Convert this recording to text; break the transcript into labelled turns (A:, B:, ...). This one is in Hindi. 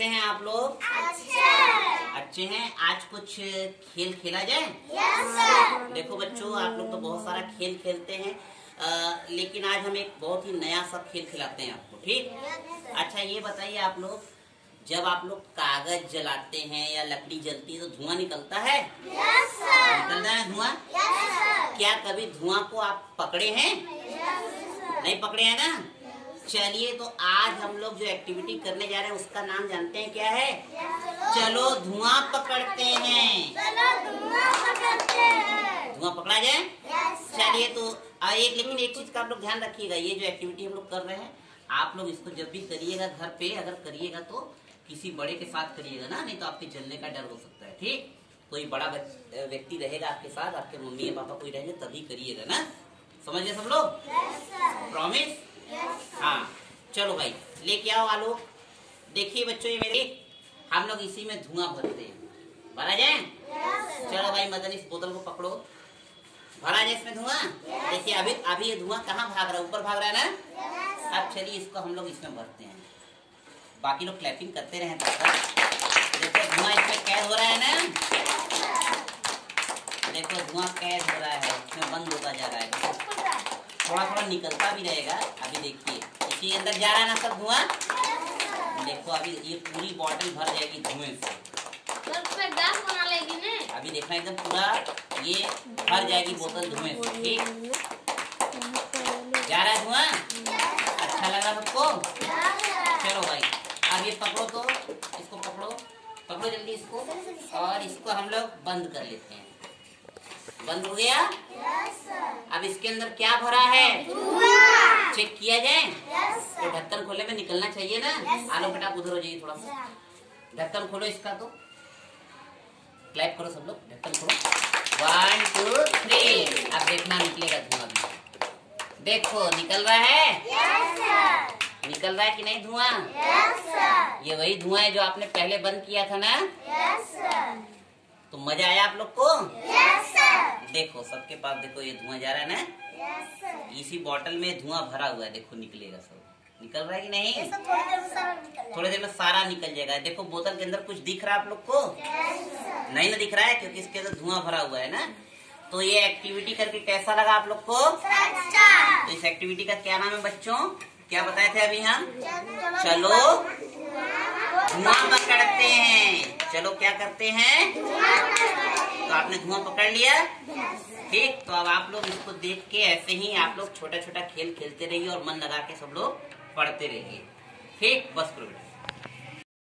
A: कैसे हैं आप लोग?
B: अच्छे।
A: अच्छे हैं? आज कुछ खेल खेला जाए?
B: यस
A: देखो बच्चों आप लोग तो बहुत सारा खेल खेलते हैं। आ, लेकिन आज हम एक बहुत ही नया सा खेल खिलाते हैं आपको ठीक? अच्छा ये बताइए आप लोग जब आप लोग कागज़ जलाते हैं या लकड़ी जलती है तो धुआँ निकलता है?
B: यस
A: निकलता है धुआँ? क्या कभी धुआँ को आप पकड़े हैं? नहीं पकड़े हैं ना? चलिए तो आज हम लोग जो एक्टिविटी करने जा रहे हैं उसका नाम जानते हैं क्या है? चलो धुआँ पकड़ते हैं।
B: चलो धुआँ पकड़ते हैं।
A: धुआँ पकड़ा जाए? चलिए तो एक लेकिन एक चीज़ का आप लोग ध्यान रखिएगा ये जो एक्टिविटी हम लोग कर रहे हैं आप लोग इसको जब भी करिएगा घर पे अगर करिएगा तो किसी बड़े के साथ करिएगा ना नहीं तो आपके जलने का डर हो सकता है ठीक? कोई बड़ा व्यक्ति रहेगा आपके साथ आपके मम्मी या पापा कोई रहेंगे तभी करिएगा ना। समझ गए सब लोग? प्रॉमिस चलो भाई, लेके आओ आलू। देखिए बच्चों ये मेरे हम लोग इसी में धुआँ भरते हैं। भरा जाए? चलो भाई, मदन, इस बोतल को पकड़ो। भरा जाए इसमें धुआँ? देखिए, अभी अभी ये धुआँ कहाँ भाग रहा है? ऊपर भाग रहा है ना? अब चलिए इसको हम लोग इसमें भरते हैं। बाकी लोग क्लैपिंग करते रहे देखो, धुआँ इसमें कैद हो रहा है ना? देखो, धुआँ कैद हो रहा है। इसमें बंद होता जा रहा है। थोड़ा थोड़ा निकलता भी रहेगा। अभी देखिए। इसके अंदर जा रहा है ना सब धुआँ? देखो अभी ये पूरी बॉटल भर जाएगी धुएँ से।
C: बना लेगी ने?
A: अभी देखना एकदम पूरा ये भर जाएगी बोतल धुएँ से ठीक? जा रहा है धुआँ? अच्छा लगा सबको? चलो भाई अब ये पकड़ो तो इसको पकड़ो। पकड़ो जल्दी इसको और इसको हम लोग बंद कर लेते हैं। बंद हो गया? अब इसके अंदर क्या भरा है? चेक किया जाए? तो ढक्कन खोले में निकलना चाहिए ना? आलो बेटा उधर हो जाइए थोड़ा सा। ढक्कन खोलो इसका तो। क्लैप करो सब लोग। ढक्कन खोलो। वन टू थ्री अब देखना निकलेगा धुआँ भी। देखो निकल रहा है? निकल रहा है कि नहीं धुआँ? ये वही धुआँ है जो आपने पहले बंद किया था ना? तो मज़ा आया आप लोग को? देखो सबके पास देखो ये धुआँ जा रहा है ना? इसी बॉटल में धुआँ भरा हुआ है देखो निकलेगा सब। निकल रहा है कि नहीं? थोड़ी देर में सारा निकल जाएगा। देखो बोतल के अंदर कुछ दिख रहा है आप लोग को? नहीं ना दिख रहा है क्योंकि इसके अंदर धुआँ भरा हुआ है ना? तो ये एक्टिविटी करके कैसा लगा आप लोग को? तो इस एक्टिविटी का क्या नाम है बच्चों? क्या बताए थे अभी हम? चलो। धुआँ पकड़ते हैं। चलो क्या करते हैं? आपने धुआँ पकड़ लिया? ठीक तो अब आप लोग इसको देख के ऐसे ही आप लोग छोटा छोटा खेल खेलते रहिए और मन लगा के सब लोग पढ़ते रहिए। ठीक बस बेटा